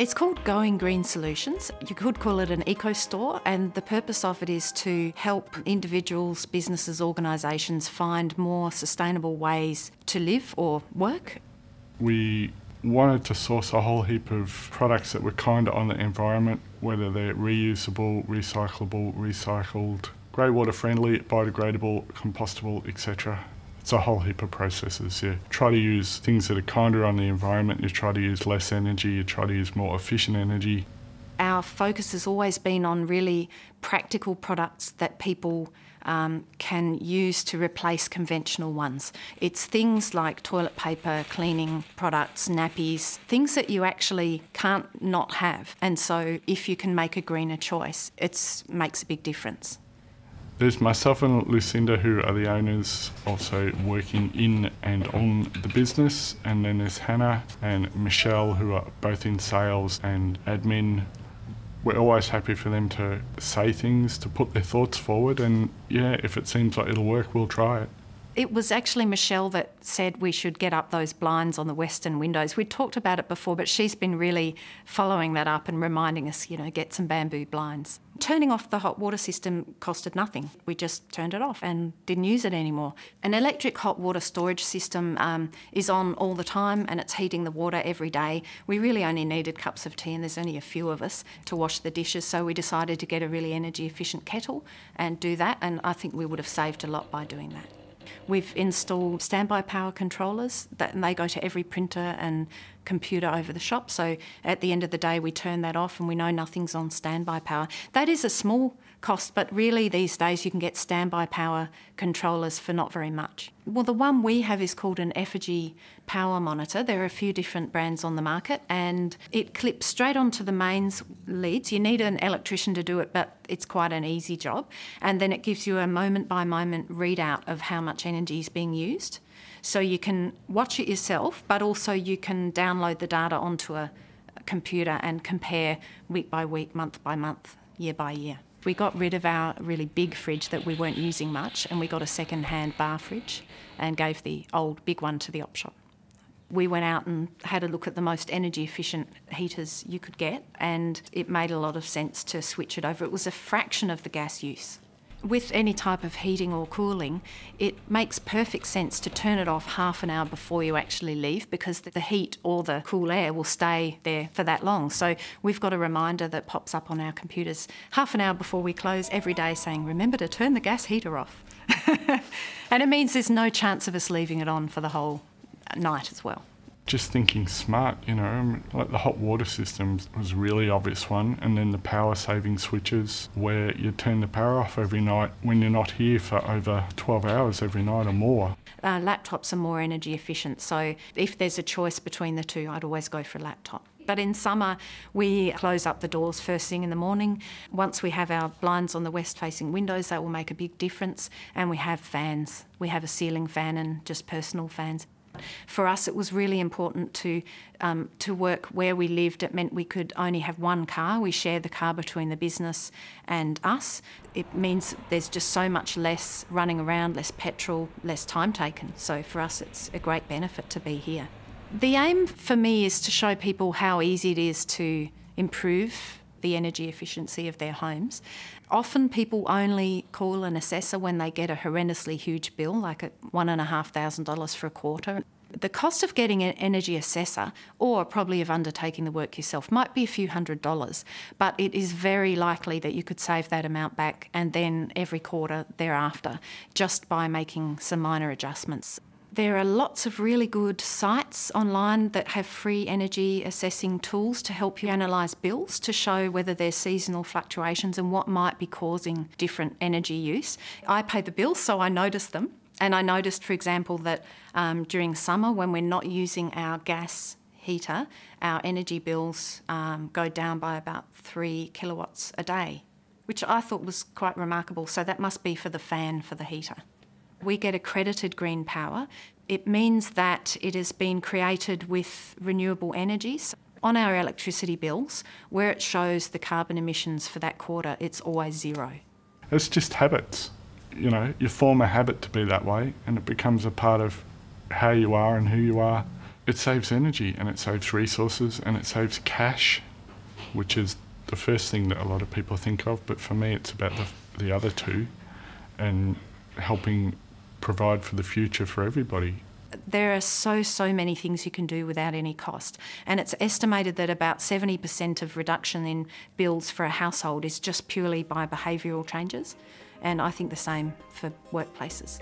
It's called Going Green Solutions. You could call it an eco store, and the purpose of it is to help individuals, businesses, organisations find more sustainable ways to live or work. We wanted to source a whole heap of products that were kind on the environment, whether they're reusable, recyclable, recycled, grey water friendly, biodegradable, compostable, etc. It's a whole heap of processes. You try to use things that are kinder on the environment. You try to use less energy. You try to use more efficient energy. Our focus has always been on really practical products that people um, can use to replace conventional ones. It's things like toilet paper, cleaning products, nappies, things that you actually can't not have. And so, if you can make a greener choice, it makes a big difference. There's myself and Lucinda, who are the owners, also working in and on the business. And then there's Hannah and Michelle, who are both in sales and admin. We're always happy for them to say things, to put their thoughts forward. And yeah, if it seems like it'll work, we'll try it. It was actually Michelle that said we should get up those blinds on the western windows. We'd talked about it before, but she's been really following that up and reminding us, you know, get some bamboo blinds. Turning off the hot water system costed nothing. We just turned it off and didn't use it anymore. An electric hot water storage system um, is on all the time and it's heating the water every day. We really only needed cups of tea and there's only a few of us to wash the dishes, so we decided to get a really energy efficient kettle and do that, and I think we would have saved a lot by doing that. We've installed standby power controllers that, and they go to every printer and computer over the shop. So at the end of the day, we turn that off and we know nothing's on standby power. That is a small cost, but really these days you can get standby power controllers for not very much. Well, the one we have is called an Efergy power monitor. There are a few different brands on the market and it clips straight onto the mains leads. You need an electrician to do it, but it's quite an easy job. And then it gives you a moment by moment readout of how much energy is being used. So you can watch it yourself, but also you can download the data onto a computer and compare week by week, month by month, year by year. We got rid of our really big fridge that we weren't using much and we got a second hand bar fridge and gave the old big one to the op shop. We went out and had a look at the most energy efficient heaters you could get and it made a lot of sense to switch it over. It was a fraction of the gas use with any type of heating or cooling, it makes perfect sense to turn it off half an hour before you actually leave because the heat or the cool air will stay there for that long. So we've got a reminder that pops up on our computers half an hour before we close every day saying, remember to turn the gas heater off. and it means there's no chance of us leaving it on for the whole night as well just thinking smart, you know, like the hot water system was a really obvious one, and then the power saving switches where you turn the power off every night when you're not here for over 12 hours every night or more. Uh, laptops are more energy efficient, so if there's a choice between the two, I'd always go for a laptop. But in summer, we close up the doors first thing in the morning. Once we have our blinds on the west facing windows, that will make a big difference. And we have fans. We have a ceiling fan and just personal fans. For us, it was really important to um, to work where we lived. It meant we could only have one car. We share the car between the business and us. It means there's just so much less running around, less petrol, less time taken. So for us, it's a great benefit to be here. The aim for me is to show people how easy it is to improve the energy efficiency of their homes. Often people only call an assessor when they get a horrendously huge bill, like $1,500 for a quarter. The cost of getting an energy assessor, or probably of undertaking the work yourself, might be a few hundred dollars, but it is very likely that you could save that amount back and then every quarter thereafter just by making some minor adjustments. There are lots of really good sites online that have free energy assessing tools to help you analyse bills to show whether there's seasonal fluctuations and what might be causing different energy use. I pay the bills, so I notice them. And I noticed, for example, that um, during summer when we're not using our gas heater, our energy bills um, go down by about three kilowatts a day, which I thought was quite remarkable. So that must be for the fan for the heater. We get accredited green power. It means that it has been created with renewable energies. On our electricity bills, where it shows the carbon emissions for that quarter, it's always zero. It's just habits. You know, you form a habit to be that way, and it becomes a part of how you are and who you are. It saves energy and it saves resources and it saves cash which is the first thing that a lot of people think of, but for me, it's about the, the other two and helping provide for the future for everybody. There are so, so many things you can do without any cost. And it's estimated that about 70% of reduction in bills for a household is just purely by behavioural changes. And I think the same for workplaces.